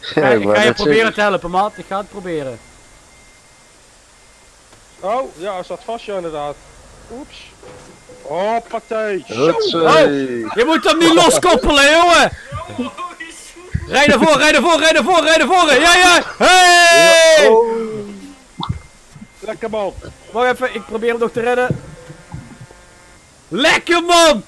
Ik ga je proberen te helpen, maat. Ik ga het proberen. Oh, ja, hij staat vast, ja, inderdaad. Oeps. Oh, Zo. Oh, Je moet hem niet loskoppelen, jongen! Rij naar voren, rij naar voren, rij naar rij naar! Ja, ja! Hey! Oh. Lekker man. Wacht even, ik probeer hem nog te redden. Lekker man!